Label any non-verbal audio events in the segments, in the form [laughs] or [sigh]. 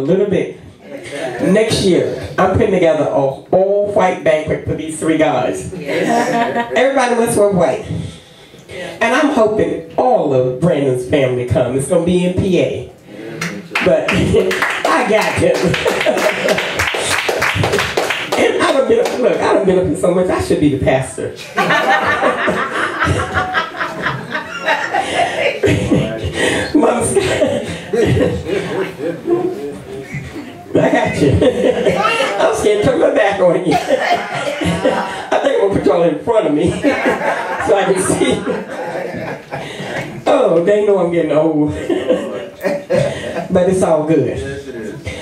little bit. Next year, I'm putting together a all white banquet for these three guys. Everybody must wear white. And I'm hoping all of Brandon's family come. It's going to be in PA. But [laughs] I got him. [laughs] and I done been up, look, I done been up in so much, I should be the pastor. [laughs] Mom I got you. [laughs] I'm scared to turn my back on you. [laughs] I think I'm gonna put y'all in front of me [laughs] so I can see. Oh, they know I'm getting old. but it's all good.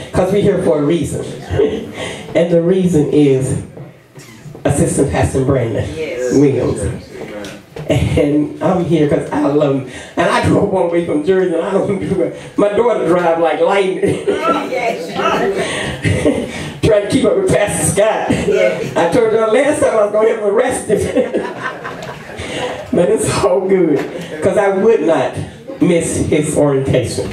Because we're here for a reason. and the reason is Assistant Pastor Brandon Williams. And I'm here because I love him. And I drove all the way from Jersey and I don't [laughs] do it. My daughter drive like lightning. [laughs] Trying to keep up with Pastor Scott. I told her last time I was going to have him arrested. [laughs] but it's all good. Because I would not miss his orientation.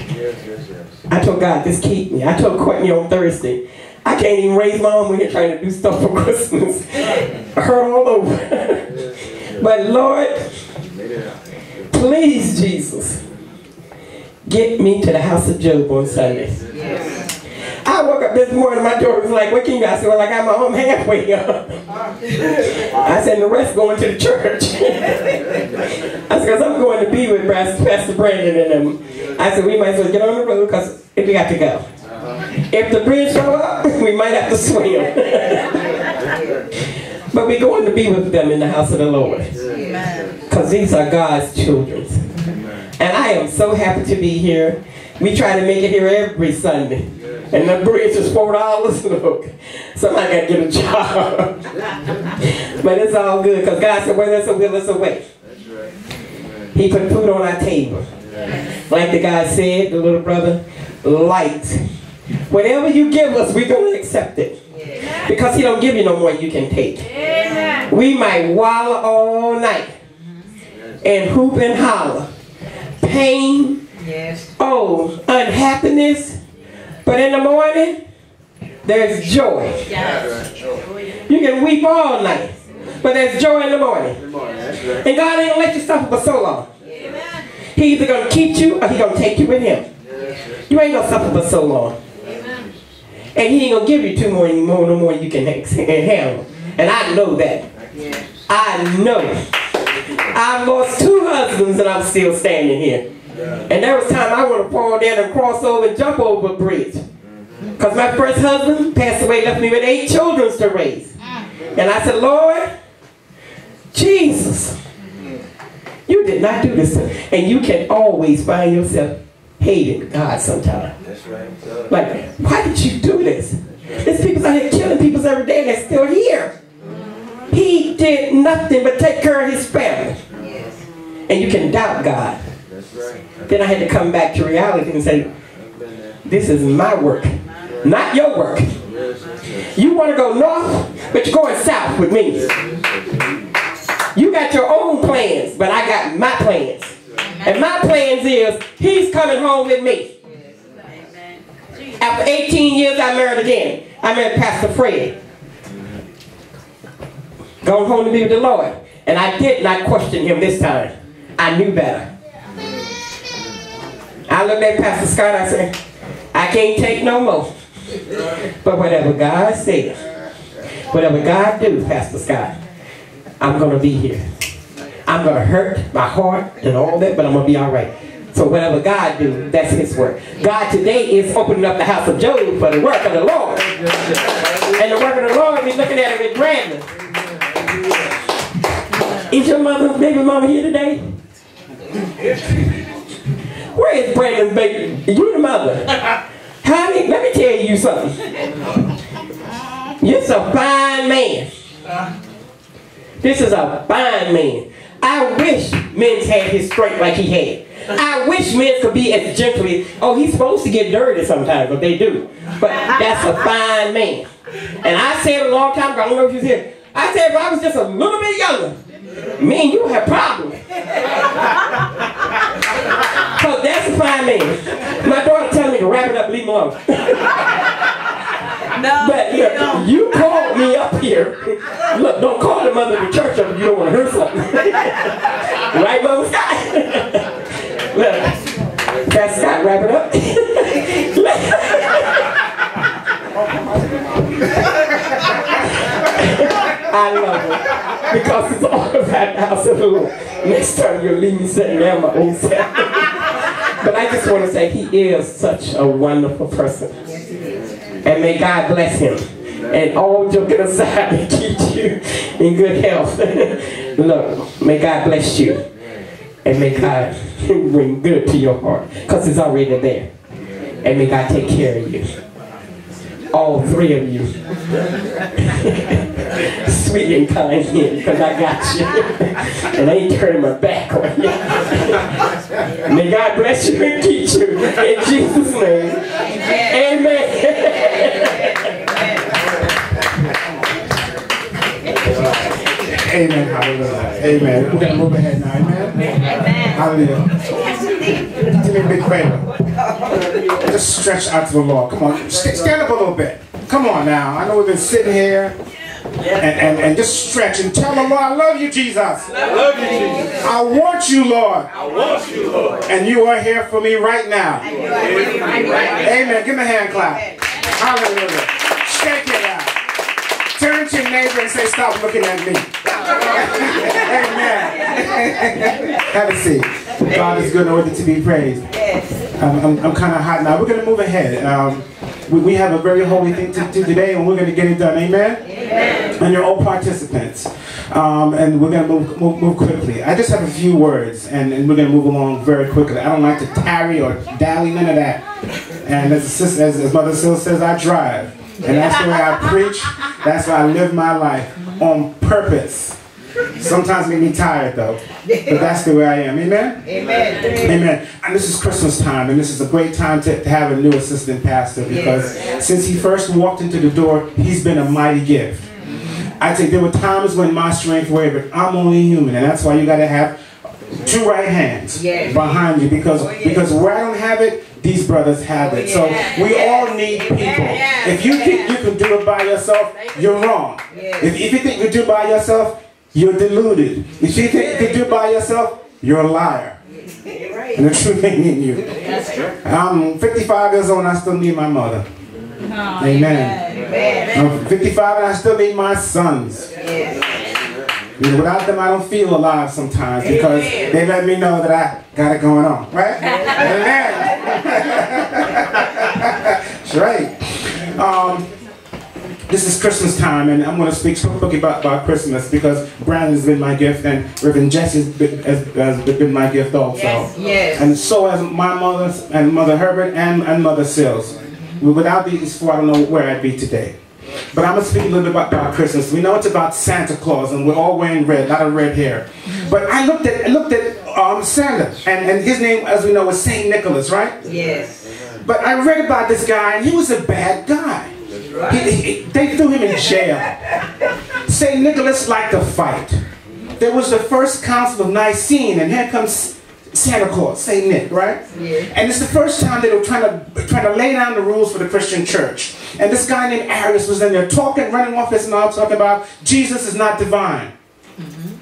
I told God, just keep me. I told Courtney on Thursday, I can't even raise my own when you're trying to do stuff for Christmas. I heard all over. But Lord, please, Jesus, get me to the house of Job on Sunday. I woke up this morning, my daughter was like, what can you guys say? Well, I got my home halfway up. [laughs] I said, the rest going to the church. [laughs] I said, because I'm going to be with Pastor Brandon and them. I said, we might as well get on the road because if we got to go. Uh-huh. If the bridge go up, [laughs] we might have to swim. But we're going to be with them in the house of the Lord. Because these are God's children. And I am so happy to be here. We try to make it here every Sunday. And the bridge is four dollars. [laughs] Look, somebody got to get a job. [laughs] but it's all good because God said, "Where there's a will, there's a way." He put food on our table, like the guy said, the little brother, light. Whatever you give us, we're gonna accept it. Because he don't give you no more you can take. We might wallow all night and hoop and holler. Pain, oh, unhappiness, but in the morning, there's joy. You can weep all night, but there's joy in the morning. And God ain't gonna let you suffer for so long. He either gonna keep you or he gonna take you with him. You ain't gonna suffer for so long. And he ain't gonna give you two more, more no more you can handle. And I know that. I know. I've lost two husbands and I'm still standing here. And there was time I want to fall down and cross over and jump over a bridge. Because my first husband passed away, left me with eight children to raise. Mm. And I said, Lord, Jesus, you did not do this. And you can always find yourself hating God sometimes. That's right. Like, why did you do this? There's people out here killing people every day and they're still here. He did nothing but take care of his family. Yes. And you can doubt God. That's right. Then I had to come back to reality and say, this is my work, not your work. You want to go north, but you're going south with me. You got your own plans, but I got my plans. And my plans is, he's coming home with me. After 18 years, I married again. I married Pastor Fred. Going home to be with the Lord. And I did not question him this time. I knew better. I looked at Pastor Scott, I said, I can't take no more. But whatever God says, whatever God do, Pastor Scott, I'm going to be here. I'm going to hurt my heart and all that, but I'm going to be all right. So whatever God do, that's his work. God today is opening up the house of Job for the work of the Lord. And the work of the Lord, we're looking at it with Brandon. Is your mother, baby mama here today? Where is Brandon's baby? You the mother. Honey, let me tell you something. You're a fine man. This is a fine man. I wish men had his strength like he had. I wish men could be as gently. Oh, he's supposed to get dirty sometimes, but they do. But that's a fine man. And I said a long time ago, I don't know if you was here. I said if I was just a little bit younger, me and you have problems. so that's fine man. My daughter telling me to wrap it up, leave him alone. No, but look, you called me up here. Look, don't call the mother of the church up if you don't want to hear something. right, Mama Scott? look, Pastor Scott, wrap it up. [laughs] I love it because it's all about Lord. Next time you'll leave me sitting there my own self. [laughs] but I just want to say he is such a wonderful person. And may God bless him. And all joking aside, [laughs] and keep you in good health. [laughs] Look, may God bless you. And may God bring good to your heart. Because it's already there. And may God take care of you. All three of you. [laughs] Sweet and kind here, because I got you. [laughs] and I ain't turning my back on you. [laughs] may God bless you and keep you. In Jesus' name. Amen. Amen. Hallelujah. Amen. We're going to move ahead now. Amen. Amen. Hallelujah. Give me a big favor. Just stretch out to the Lord. Come on. Stand up a little bit. Come on now. I know we've been sitting here. And, and, and just stretch and tell the Lord, I love you, Jesus. I love you, Jesus. I want you, Lord. I want you, Lord. And you are here for me right now. Amen. Give me a hand clap. Hallelujah. Shake it out. Turn to your neighbor and say, stop looking at me. [laughs] Amen. [laughs] Have a seat. God is good and worthy to be praised. I'm, I'm, I'm kind of hot now. We're going to move ahead. Um, we, we, have a very holy thing to do today, and we're going to get it done. Amen? Amen. And you're all participants. Um, and we're going to move, move, move, quickly. I just have a few words, and, and we're going to move along very quickly. I don't like to tarry or dally, none of that. And as, sister, as, as Mother Sil says, I drive. And that's the way I preach. That's why I live my life on purpose. Sometimes make me tired though, but that's the way I am. Amen? Amen. Amen. And this is Christmas time, and this is a great time to, have a new assistant pastor because yes. since he first walked into the door, he's been a mighty gift. I think there were times when my strength wavered. I'm only human, and that's why you got to have two right hands yes. behind you because oh, yes. because where I don't have it, these brothers have oh, it. So we all need people. If you think you can do it by yourself, you're wrong. If, if you think you do it by yourself, you're deluded. If you think you can do it by yourself, you're a liar. And the truth ain't in you. I'm 55 years old and I still need my mother. Amen. I'm 55 and I still need my sons. You know, without them, I don't feel alive sometimes because they let me know that I got it going on, right? [laughs] Amen. [laughs] That's right. Um, this is Christmas time, and I'm going to speak quickly about, about Christmas because Brandon's been my gift, and Reverend Jesse's been, has, has been my gift also. Yes, yes. And so has my mother and Mother Herbert and, and Mother Sills. Without these four, I don't know where I'd be today. But I'm going to speak a little bit about, about, Christmas. We know it's about Santa Claus, and we're all wearing red, a lot of red hair. But I looked at I looked at um, Santa, and, and his name, as we know, was Saint Nicholas, right? Yes. But I read about this guy, and he was a bad guy. Right. He, he, they threw him in jail. Saint Nicholas liked to fight. There was the first council of Nicene, and here comes Santa Claus, Saint Nick, right? Yeah. And it's the first time they were trying to trying to lay down the rules for the Christian church. And this guy named Arius was in there talking, running off his mouth, talking about Jesus is not divine. Mm-hmm.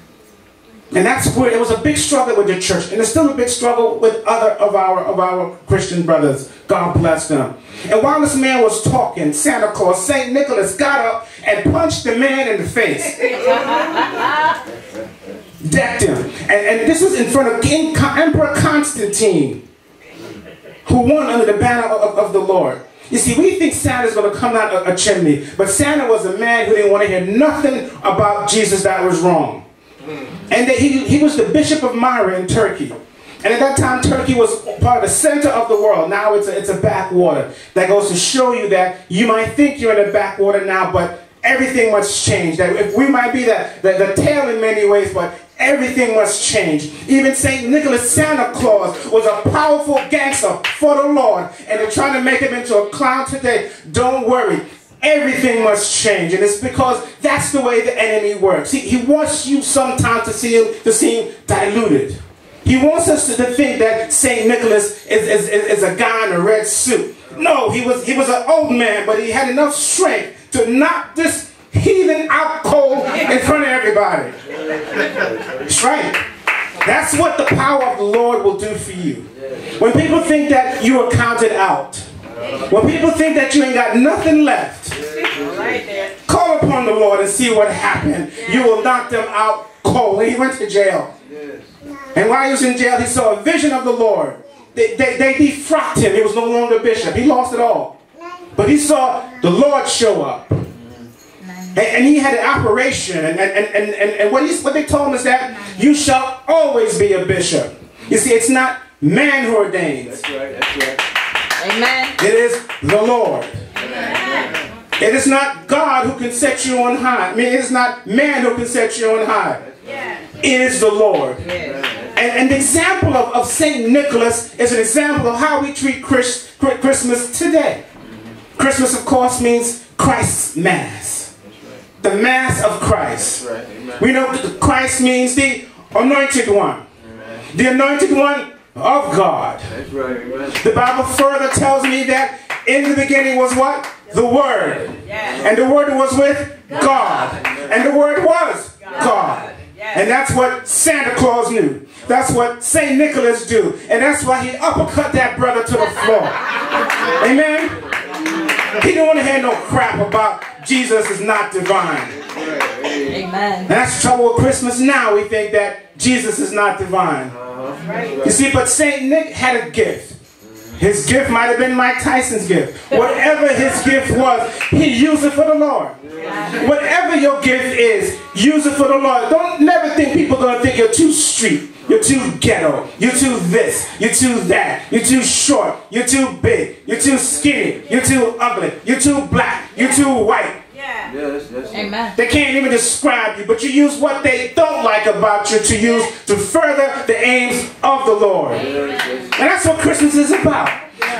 And that's where it was a big struggle with the church, and it's still a big struggle with other of our of our Christian brothers. God bless them. And while this man was talking, Santa Claus, Saint Nicholas got up and punched the man in the face. [laughs] Decked him. And, and this was in front of King Emperor Constantine, who won under the banner of, of the Lord. You see, we think Santa's going to come out a, a, chimney, but Santa was a man who didn't want to hear nothing about Jesus that was wrong. And that he, he was the bishop of Myra in Turkey. And at that time, Turkey was part of the center of the world. Now it's a, it's a backwater. That goes to show you that you might think you're in a backwater now, but everything must change. That if we might be the, the, the tail in many ways, but everything must change. Even St. Nicholas Santa Claus was a powerful gangster for the Lord, and they're trying to make him into a clown today. Don't worry. Everything must change, and it's because that's the way the enemy works. He, he wants you sometimes to see him to seem diluted. He wants us to think that St. Nicholas is, is, is, a guy in a red suit. No, he was, he was an old man, but he had enough strength to knock this heathen out cold in front of everybody. That's right. That's what the power of the Lord will do for you. When people think that you are counted out, when people think that you ain't got nothing left, call upon the Lord and see what happened. You will knock them out cold. He went to jail. And while he was in jail, he saw a vision of the Lord. They, they, they defrocked him. He was no longer bishop. He lost it all. But he saw the Lord show up. And, and he had an operation. And, and, and, and, and what, what they told him is that you shall always be a bishop. You see, it's not man who ordains. That's right, that's right. Amen. It is the Lord. Amen. It is not God who can set you on high. I mean, it is not man who can set you on high. It is the Lord. And, and the example of, of St. Nicholas is an example of how we treat Chris, Christmas today. Christmas, of course, means Christ's Mass. The Mass of Christ. We know Christ means the anointed one. The anointed one of God. The Bible further tells me that in the beginning was what? The Word. And the Word was with God. And the Word was God. And that's what Santa Claus knew. That's what St. Nicholas do. And that's why he uppercut that brother to the floor. [laughs] Amen? He didn't want to hear no crap about Jesus is not divine. Amen. And that's the trouble with Christmas now. We think that Jesus is not divine. Uh, You see, but St. Nick had a gift. His gift might have been Mike Tyson's gift. Whatever his gift was, he used it for the Lord. Whatever your gift is, use it for the Lord. Don't never think people are going to think you're too street. You're too ghetto. You're too this. You're too that. You're too short. You're too big. You're too skinny. You're too ugly. You're too black. You're too white. Yes, yes. Amen. They can't even describe you, but you use what they don't like about you to use to further the aims of the Lord. And that's what Christmas is about.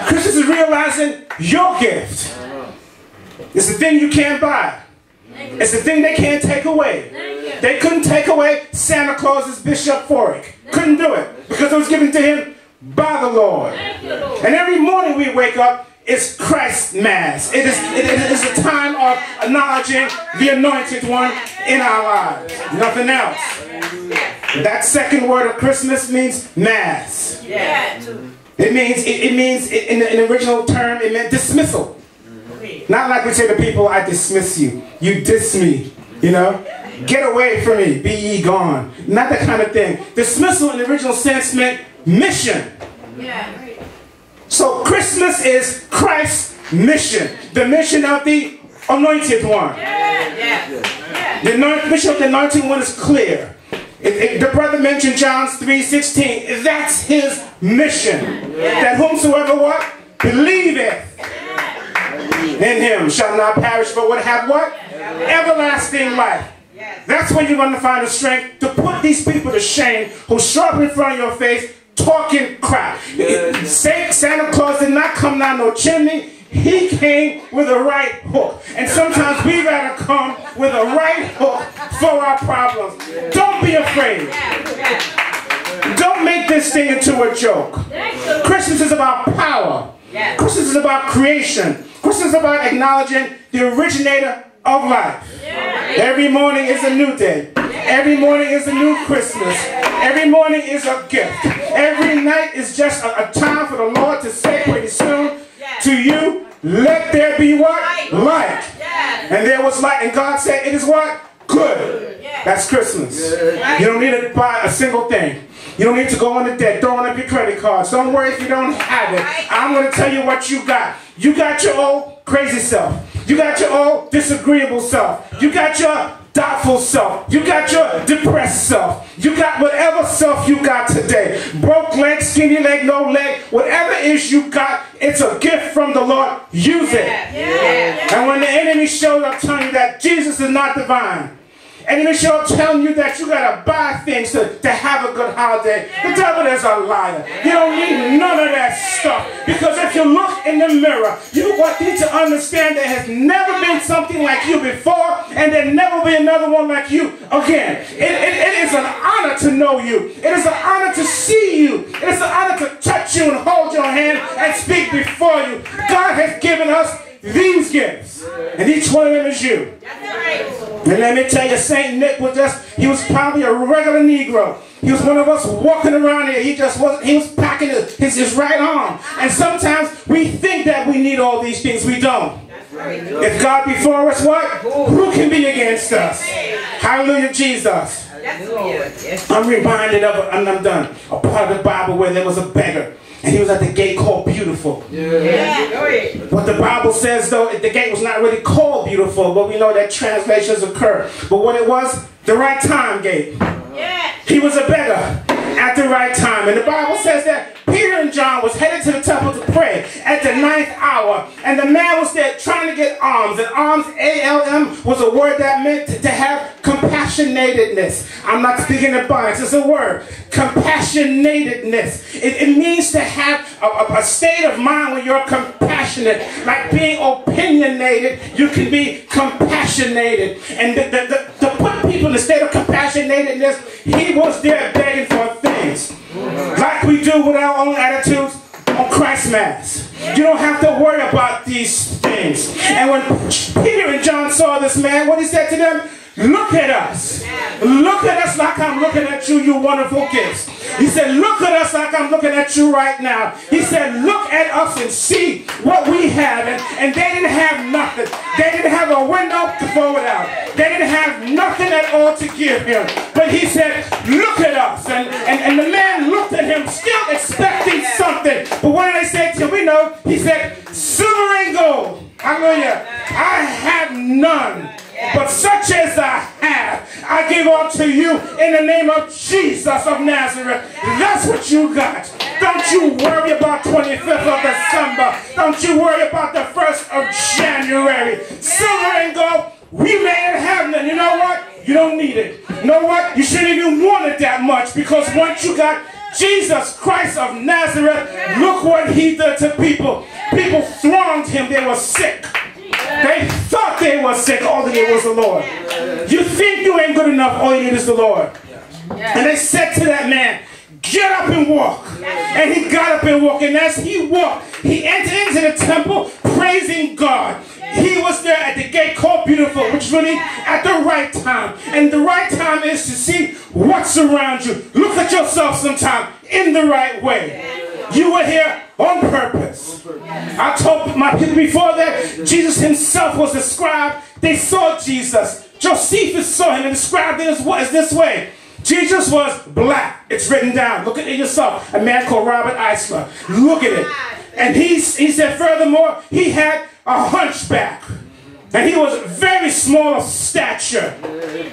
Christmas is realizing your gift. It's the thing you can't buy. It's the thing they can't take away. They couldn't take away Santa Claus's bishopric. Couldn't do it because it was given to him by the Lord. And every morning we wake up it's Christ Mass. It is, it, it is a time of acknowledging the anointed one in our lives. Nothing else. That second word of Christmas means Mass. It means, it, it means in the, in original term, it meant dismissal. Not like we say to people, I dismiss you. You diss me. You know? Get away from me. Be ye gone. Not that kind of thing. Dismissal in the original sense meant mission. Yeah. So Christmas is Christ's mission. The mission of the anointed one. Yeah, yeah, yeah. The mission of the anointed one is clear. It, it, the brother mentioned John 3.16. That's his mission. That whomsoever what? Believeth in him shall not perish but would have what? Everlasting life. That's when you're going to find the strength to put these people to shame who show up in front of your face talking crap. Santa Claus did not come down no chimney. He came with a right hook. And sometimes we gotta come with a right hook for our problems. Don't be afraid. Don't make this thing into a joke. Christmas is about power. Christmas is about creation. Christmas is about acknowledging the originator of life. Every morning is a new day. Every morning is a new Christmas. Every morning is a gift. Every night is just a, a time for the Lord to say pretty soon to you, let there be what? Light. And there was light. And God said, it is what? Good. That's Christmas. You don't need to buy a single thing. You don't need to go on the debt, throwing up your credit cards. Don't worry if you don't have it. I'm going to tell you what you got. You got your old crazy self. You got your old disagreeable self. You got your doubtful self. You got your depressed self. You got whatever self you got today. Broke leg, skinny leg, no leg, whatever is you got, it's a gift from the Lord. Use it. Yeah. Yeah. And when the enemy shows up telling you that Jesus is not divine, Enemy show up telling you that you gotta buy things to, to have a good holiday. The devil is a liar. You don't need none of that stuff. Because if you look in the mirror, you need to understand there has never been something like you before, and there never be another one like you again. It, it, it is an honor to know you. It is an honor to see you. It is an honor to touch you and hold your hand and speak before you. God has given us these gifts. And each one of them is you. And let me tell you, St. Nick was just, he was probably a regular Negro. He was one of us walking around here. He just was, he was packing his, his, his right arm. And sometimes we think that we need all these things. We don't. If God before us, what? Who can be against us? Hallelujah, Jesus. I'm reminded of, and I'm done, a part of the Bible where there was a beggar. And he was at the gate called Beautiful. Yeah. What the Bible says, though, the gate was not really called Beautiful, but we know that translations occur. But what it was, the right time gate. Yeah. He was a beggar at the right time. And the Bible says that Peter and John was headed to the temple to pray at the ninth hour. And the man was there trying to get alms. And alms, A-L-M, was a word that meant to, to have compassionatedness. I'm not speaking in bias. It's a word. Compassionatedness. It, it means to have a, a, state of mind where you're compassionate. Like being opinionated, you can be compassionated. And the, the, the, to put people in a state of compassionatedness, he was there begging for things. Like we do with our own attitudes on Christmas. You don't have to worry about these things. And when Peter and John saw this man, what he said to them, Look at us. Look at us like I'm looking at you, you wonderful kids. He said, look at us like I'm looking at you right now. He said, look at us and see what we have. And, and they didn't have nothing. They didn't have a window to throw it out. They didn't have nothing at all to give him. But he said, look at us. And, and, and the man looked at him still expecting something. But what did they say to him? We know. He said, silver and gold. Hallelujah. I have none. But such as I have, I give unto you in the name of Jesus of Nazareth. That's what you got. Don't you worry about 25th of December. Don't you worry about the 1st of January. Silver and gold, we may have none. You know what? You don't need it. You know what? You shouldn't even want it that much because once you got Jesus Christ of Nazareth, look what he did to people. People thronged him. They were sick. They thought they were sick, all they was the Lord. You think you ain't good enough, all you need is the Lord. And they said to that man, get up and walk. And he got up and walked. And as he walked, he entered into the temple praising God. He was there at the gate called Beautiful, which is really at the right time. And the right time is to see what's around you. Look at yourself sometime in the right way. You were here on purpose. I told my people before that Jesus himself was described. They saw Jesus. Josephus saw him and described it as, as this way. Jesus was black. It's written down. Look at it yourself. A man called Robert Eisler. Look at it. And he, he said, furthermore, he had a hunchback. And he was very small of stature.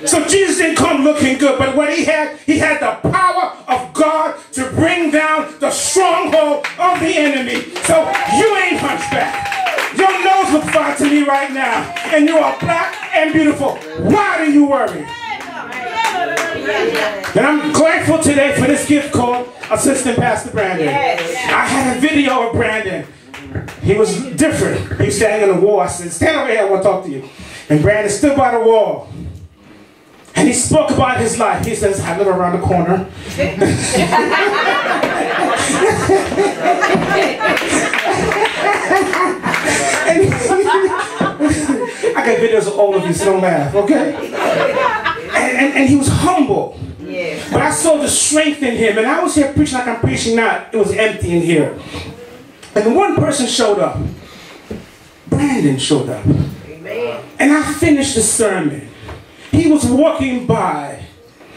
So Jesus didn't come looking good, but what he had, he had the power of God to bring down the stronghold of the enemy. So you ain't hunchback. Your nose looks fine to me right now. And you are black and beautiful. Why do you worry? And I'm grateful today for this gift called Assistant Pastor Brandon. I had a video of Brandon. He was different. He was standing on the wall. I said, stand over here, I want to talk to you. And Brandon stood by the wall. And he spoke about his life. He says, I live around the corner. [laughs] I got videos of all of you, so don't laugh, okay? And, and, and he was humble. Yeah. But I saw the strength in him. And I was here preaching like I'm preaching now. It was empty in here. And one person showed up. Brandon showed up. Amen. And I finished the sermon. He was walking by.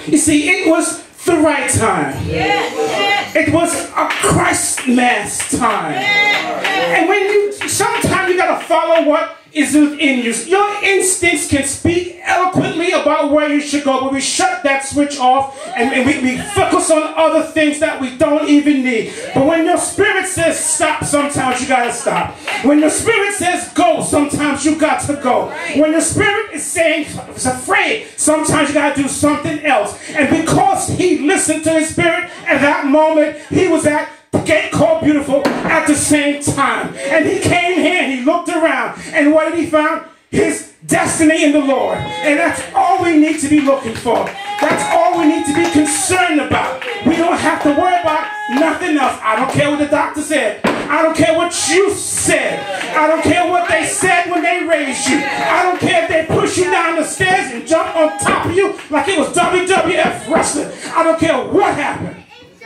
You see, it was the right time. Yes. It was a Christ mass time. Yes. And when you, sometimes you gotta follow what is within you. Your instincts can speak eloquently about where you should go, but we shut that switch off and, and we, we, focus on other things that we don't even need. But when your spirit says stop, sometimes you gotta stop. When your spirit says go, sometimes you got to go. When your spirit is saying it's afraid, sometimes you got to do something else. And because he listened to his spirit at that moment, he was at gate called beautiful at the same time. And he came here and he looked around. And what did he find? His destiny in the Lord. And that's all we need to be looking for. That's all we need to be concerned about. We don't have to worry about nothing else. I don't care what the doctor said. I don't care what you said. I don't care what they said when they raised you. I don't care if they push you down the stairs and jump on top of you like it was WWF wrestling. I don't care what happened.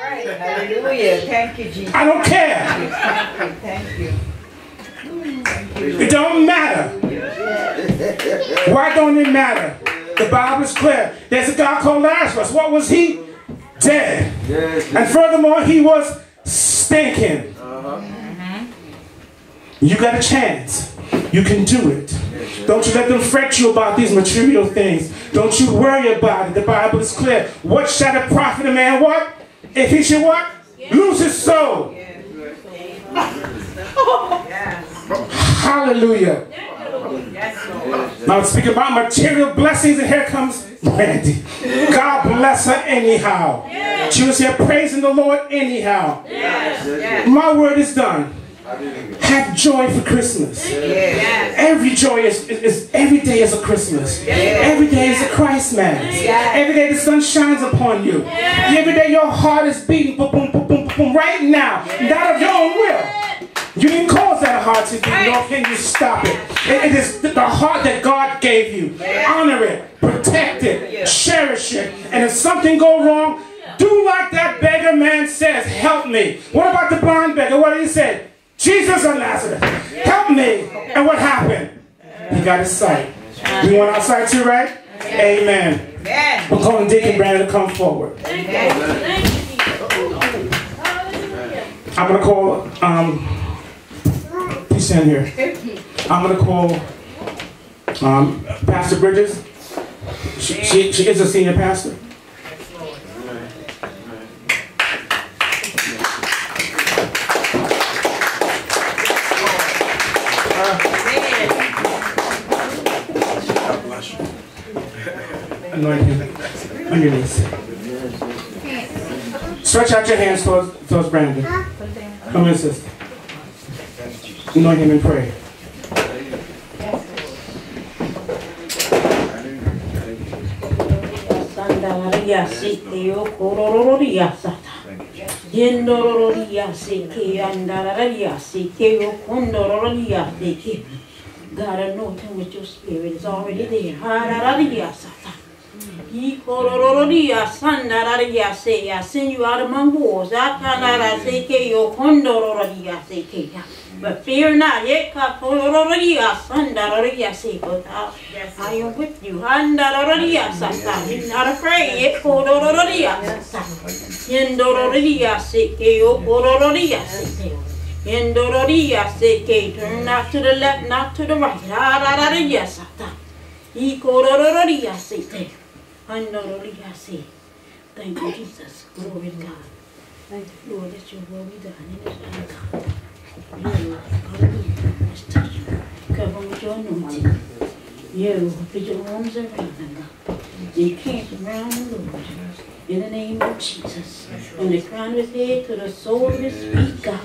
Right. Hallelujah. Thank you, Jesus. I don't care. Thank you. Thank you. It don't matter. Why don't it matter? The Bible is clear. There's a guy called Lazarus. What was he? Dead. Yes. And furthermore, he was stinking. You got a chance. You can do it. Don't you let them fret you about these material things. Don't you worry about it. The Bible is clear. What shall it profit a man what? If he should what? Lose his soul. Hallelujah. Now speaking about material blessings, and here comes Randy. God bless her anyhow. She was here praising the Lord anyhow. My word is done. Have joy for Christmas. Every joy is, is, is- every day is a Christmas. Every day is a Christ Mass. Every day the sun shines upon you. Every day your heart is beating boom, boom, boom, boom, boom, right now. Not of your own will. You didn't cause that heart to beat, nor can you stop it. It- it is the heart that God gave you. Honor it, protect it, cherish it. And if something go wrong, do like that beggar man says, help me. What about the blind beggar? What did he say? Jesus of Nazareth, help me. And what happened? He got his sight. You want our sight too, right? Amen. Amen. We're calling Dick and Brandon to come forward. I'm gonna call, um, please stand here. I'm gonna call, um, Pastor Bridges. She, she, she is a senior pastor. Anoint him on your knees. Stretch out your hands towards, towards Brandon. Come here, sister. Anoint him and pray. Sandalaria sikeo korororia sata. Yendororia sike andararia sikeo kondororia sike. God anoint him with your spirit. It's already there. Sata. Ikorororia sandararia se. I send you out among wars. Akanara sike yo kondororia sike. But fear not, yeka korororia sandararia se. But I I am with you. Handararia sata. He's not afraid. Yekorororia sata. Yendororia seke yokorororia seke. Yendororia seke. Turn not to the left, not to the right. Harararia sata. Ikorororia seke. Handororia se. Thank you, Jesus. Glory to God. Thank you, Lord, that your will be done in this land, God. Lord. Hallelujah. Let's touch you. Cover with your anointing. Yeah, Lord, put your arms around them, God. They camp around the Lord. In the name of Jesus. From the crown of his head to the sole of his feet, God.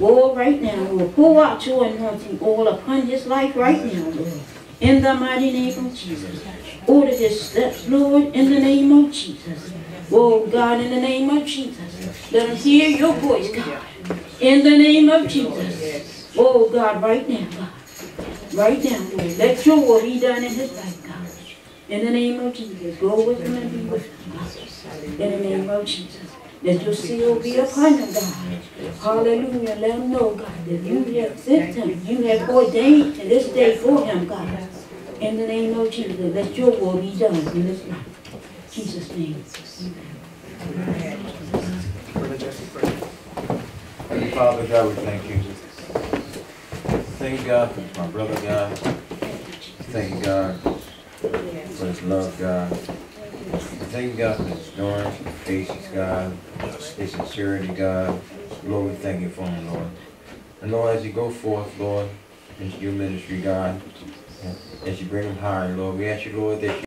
Oh, right now, Lord, pour out your anointing all upon his life right now, Lord. In the mighty name of Jesus. Order his steps, Lord, in the name of Jesus. Oh, God, in the name of Jesus. Let him hear your voice, God. In the name of Jesus. Oh, God, right now, God. Right now, Lord. Let your will be done in his life, God. In the name of Jesus. Go with him and be with him, God. In the name of Jesus. Let your seal be upon him, God. Hallelujah. Let him know, God, that you have sent him. You have ordained this day for him, God. In the name of Jesus. Let your will be done in this life. Jesus' name. Heavenly Father God, we thank you. Thank God, for my brother, God. Thank you, God, for his love, God. Thank you, God, for his endurance, his patience, God, his sincerity, God. Lord, we thank you for him, Lord. And Lord, as you go forth, Lord, into your ministry, God. As you bring them higher, Lord, we ask you, Lord, that you